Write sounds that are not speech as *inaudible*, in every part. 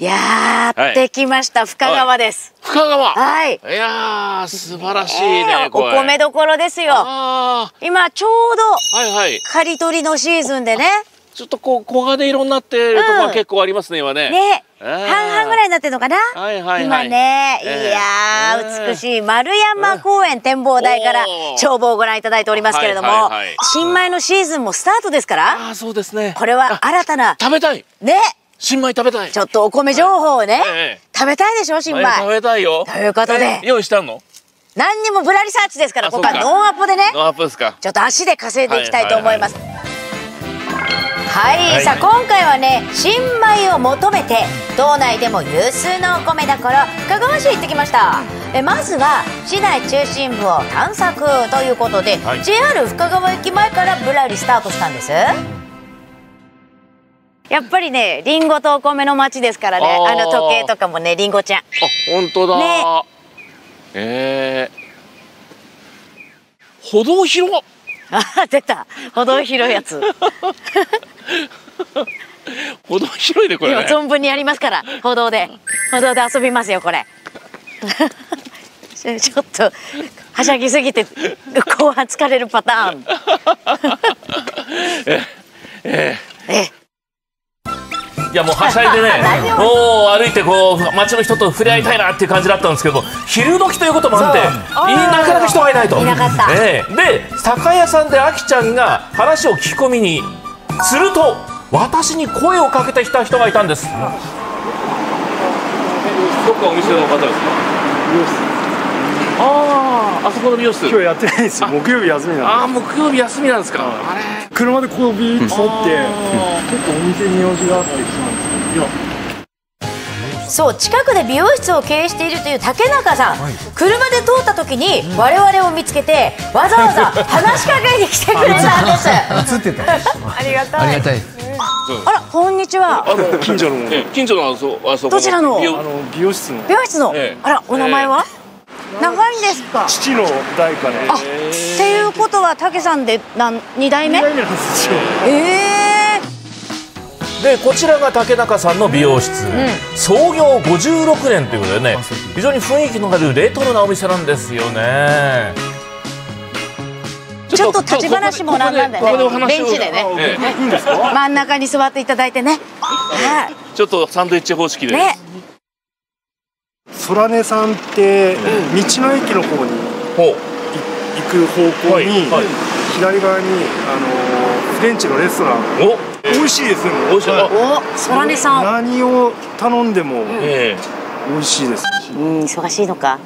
やってきました、深川です。深川。はい。いや素晴らしいね、お米どころですよ。今ちょうど。はいはい。刈り取りのシーズンでね。ちょっとこう黄金色になってるところが結構ありますね、今ね。ね。半々ぐらいになってるのかな？はいはい今ね、いや美しい丸山公園展望台から眺望をご覧いただいておりますけれども、新米のシーズンもスタートですから。あ、そうですね。これは新たな。食べたい。ね。新米食べたい。ちょっとお米情報をね、はいええ、食べたいでしょ新米。食べたいよ。ということで。用意したの？何にもブラリサーチですからここはノンアポでね。ノンアポですか。ちょっと足で稼いでいきたいと思います。はい、さあ今回はね新米を求めて道内でも有数のお米どころ香川市へ行ってきましたえまずは市内中心部を探索ということで、はい、JR 深川駅前からぶらりスタートしたんですやっぱりねりんごとお米の町ですからね。あの時計とかもねりんごちゃん。あ本当だ。ね。えー、歩道広あ出た。歩道広いやつ。*laughs* 歩道広いでこれ、ね、存分にやりますから歩道で。歩道で遊びますよこれ。*laughs* ちょっとはしゃぎすぎて後半疲れるパターン。*laughs* えええいやもうはしゃいでね *laughs* もう歩いてこう街の人と触れ合いたいなっていう感じだったんですけど昼時ということもあってなかなか人がいないと。いなかった、えー、で酒屋さんであきちゃんが話を聞き込みにすると私に声をかけてきた人がいたんです。どっかお店の方ですか？ああ、あそこの美容室。今日やってないですよ。木曜日休みなんああ、木曜日休みなんですか。あれ。車でこうビーッと沿って、ちょっとお店に用事があって来たんですよ。そう近くで美容室を経営しているという竹中さん、はい、車で通った時に我々を見つけてわざわざ話しかけに来てくれたんです。映ってた。*laughs* ありがたい。ありがたいあらこんにちは。近所の。近所のあそあそどちらの？あの美容室の。美容室の、あらお名前は、長いんですか？父の代から。あっていうことは武さんで何二代目？二代目なんですよ。ええー、でこちらが竹中さんの美容室、うん、創業56年ということでね非常に雰囲気のあるレトロなお店なんですよね。ちょっと立ち話もなんなんでねベンチでね、ええ、真ん中に座っていただいてね、はい、ちょっとサンドイッチ方式でね空根さんって道の駅の方に行く方向に左側にあのフレンチのレストラン。美味しいですよ。美味しい。お空根さん。何を頼んでも美味しいですうん忙しいのか？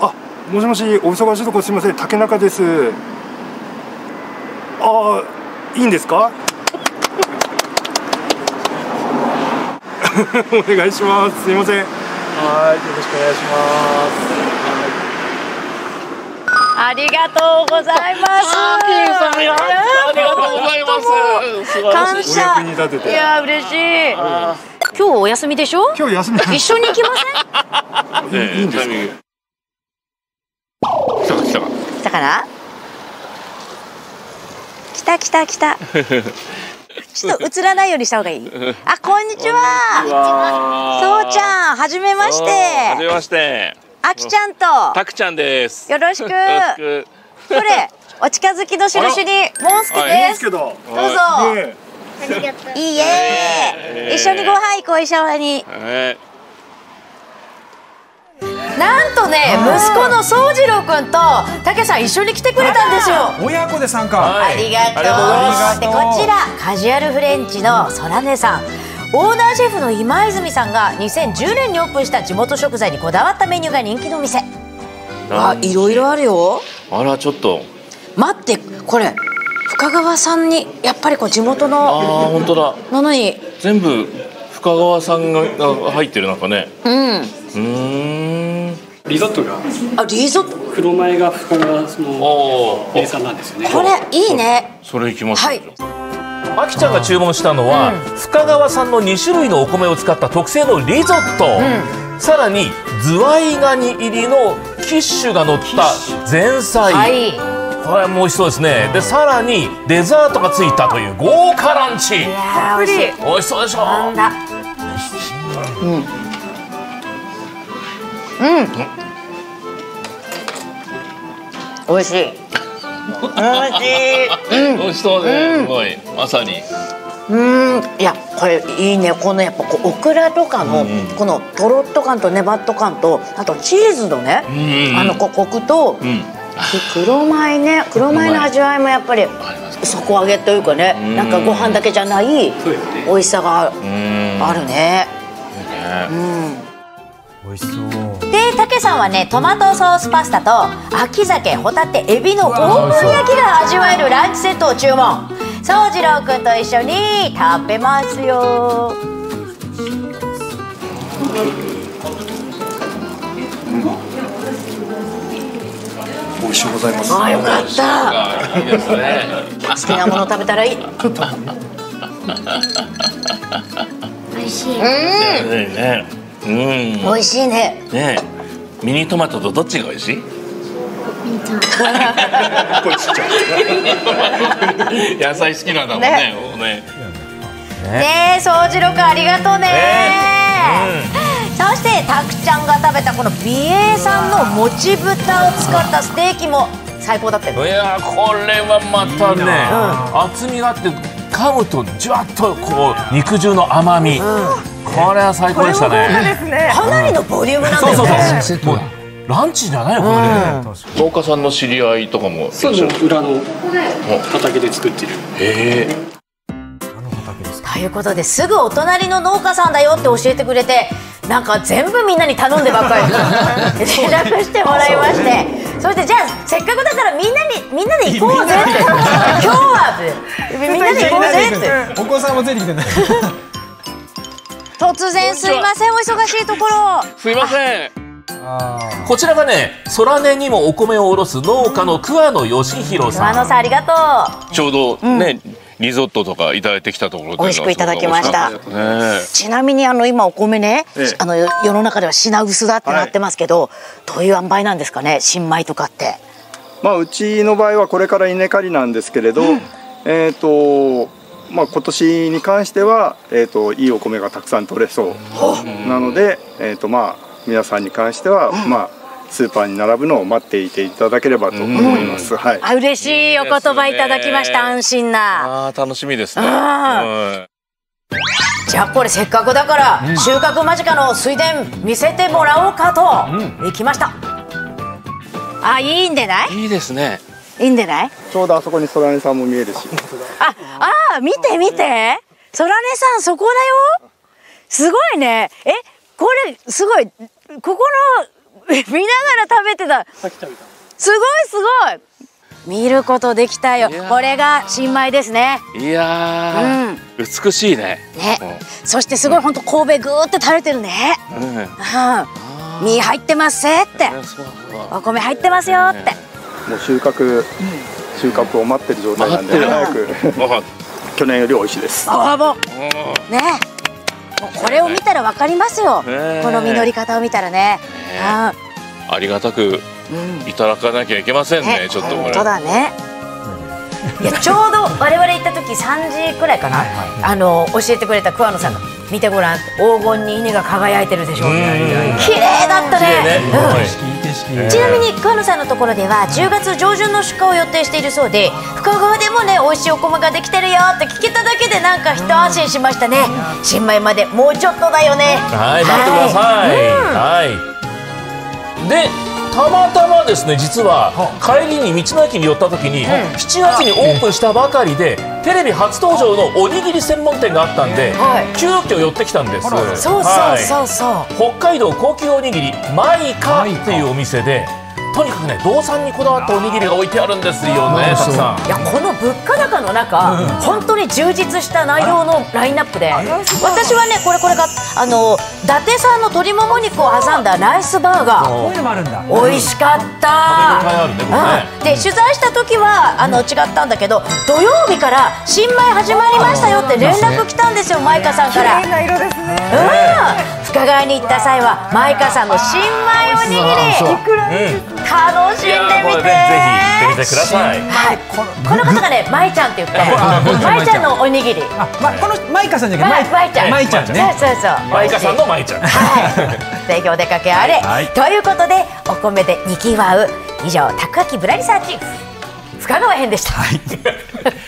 あもしもしお忙しいとこすみません。竹中です。あいいんですか？*laughs* お願いします。すみませんはい、よろしくお願いします。ありがとうございます。ありがとうございます。感謝。いや、嬉しい。今日お休みでしょ？今日休み。一緒に行きません？いいんですか？来た来た。来たかな？来た来た来た。ちょっと映らないようにした方がいい？あ、こんにちは。そうちゃん、はじめまして。はじめまして。あきちゃんと。たくちゃんです。よろしく。これ、お近づきの印に、モンスケです。どうぞ。いいえ。一緒にご飯行こう、一緒に。なんとね息子の宗次郎君と武さん一緒に来てくれたんですよ。親子で参加、ありがとう。でこちらカジュアルフレンチのそらねさん。オーナーシェフの今泉さんが2010年にオープンした地元食材にこだわったメニューが人気の店。あいろいろあるよ。あらちょっと。待ってこれ深川さんにやっぱりこう地元のあ本当だ。ものに。全部深川さんが入ってるなんかね。うん。うん。リゾットが。あリゾット？黒米が深川の名産なんですよね。これいいね。それいきますはい。あきちゃんが注文したのは、うん、深川産の2種類のお米を使った特製のリゾット、うん、さらにズワイガニ入りのキッシュが乗った前菜、はい、これも美味しそうですね。でさらにデザートがついたという豪華ランチ。いや美味しそうでしょなんだうん。うん。美味しい。美味しい、うん、美味しそうね、すごい。まさに。うん。いやこれいいね。このやっぱこうオクラとかの、このとろっと感とねばっと感とあとチーズのね、あのこうコクと、黒米ね黒米。の味わいもやっぱり底上げというかねなんかご飯だけじゃない美味しさがあるね。うん。美味しそうでたけさんはねトマトソースパスタと秋鮭ホタテエビのオーブン焼きが味わえるランチセットを注文。宗次郎くんと一緒に食べますよ。美味しゅうございます。あよかった。いいです。ね好きなもの食べたらいい。美 *laughs* 味しい。うん。ねうん。美味しいね。ねミニトマトとどっちが美味しい？これちっちゃい。野菜好きなんだもんね。ね。ね。え宗次郎くんありがとうね、そしてたくちゃんが食べたこの美瑛産のもち豚を使ったステーキも最高だったよいやこれはまたね、厚みがあって噛むとじゅわっとこう肉汁の甘み、これは最高でしたね。かなりのボリュームなんだよねセットだランチじゃないよこれね、農家さんの知り合いとかもそうの裏の畑で作ってるえ。何の畑ですか？ということですぐお隣の農家さんだよって教えてくれてなんか全部みんなに頼んでばっかり。*laughs* 連絡してもらいましてそしてじゃあせっかくだからみんなにみんなで行こうぜって。今日はみんなで行こうぜって。お子さんもついてきてない突然すいませんお忙しいところ。ー、すいませんあこちらがね空根にもお米を卸す農家の桑野義弘さん。桑野さんありがとちょうどね、リゾットとかいただいてきたところで。美味しくいただきました。ねうちなみにあの今お米ね、ええ。あの世世の中では品薄だってなってますけど、どういう塩梅なんですかね？新米とかって。まあ、うちの場合はこれから稲刈りなんですけれど、えっ、とまあ今年に関してはえっ、といいお米がたくさん取れそうなのでえっ、とまあ皆さんに関しては、まあスーパーに並ぶのを待っていていただければと思います。はい。あ嬉しいお言葉いただきました安心な。あー楽しみですね。あはいじゃあこれせっかくだから、収穫間近の水田見せてもらおうかと、行きました。あいいんでない？いいですね。いいんでない？ちょうどあそこに空根さんも見えるし、ああ見て見て。そらねさんそこだよ。すごいね。えこれすごい。ここのえ見ながら食べてた。すごいすごい。見ることできたよ。これが新米ですね。いやー、美しいね。ね、そしてすごい本当神戸ぐーって垂れてるね。うん、うん、うん身入ってますせって。そうお米入ってますよって。もう収穫、収穫を待ってる状態なんで早く。*laughs* 去年より美味しいです。あもう。ねもうこれを見たらわかりますよ、ねこの実り方を見たらね。あありがたくいただかなきゃいけませんね、ねちょっとこれ。本当だね。いやちょうど我々行った時3時くらいかな、あの教えてくれた桑野さんが見てごらん。黄金に稲が輝いてるでしょ。綺麗だったね。ね。うん。はい景色。ちなみに桑野さんのところでは10月上旬の出荷を予定しているそうで深川でもね美味しいお米ができてるよって聞けただけでなんか一安心しましたね。新米までもうちょっとだよね。はい、待ってください。はい。で、たまたまですね、実は帰りに道の駅に寄った時に、7月にオープンしたばかりで、テレビ初登場のおにぎり専門店があったんで、はい。急遽寄ってきたんです。そうそうはい。そうそう。北海道高級おにぎりマイカっていうお店でとにかくね道産にこだわったおにぎりが置いてあるんですよねたくさん。いやこの物価高の中、本当に充実した内容のラインナップで私はねこれこれがあの伊達産の鶏もも肉を挟んだライスバーガー。こういうのもあるんだ。美味しかった。食べ応えあるねこれね。うん。で取材した時はあの違ったんだけど土曜日から新米始まりましたよって連絡来たんですよマイカさんから。綺麗な色ですね。うん、深川に行った際はマイカさんの新米おにぎり楽しんでみて、ぜひぜひください。はい、この方がね、まいちゃんって言って、まいちゃんのおにぎり。あ、ま、このまいかさんじゃなくて、まいちゃん。まいちゃんね。そうそうそう。まいかさんのまいちゃん。はい。ぜひお出かけあれ。ということで、お米でにぎわう。以上、たくあきブラリサーチ。深川編でした。はい *laughs*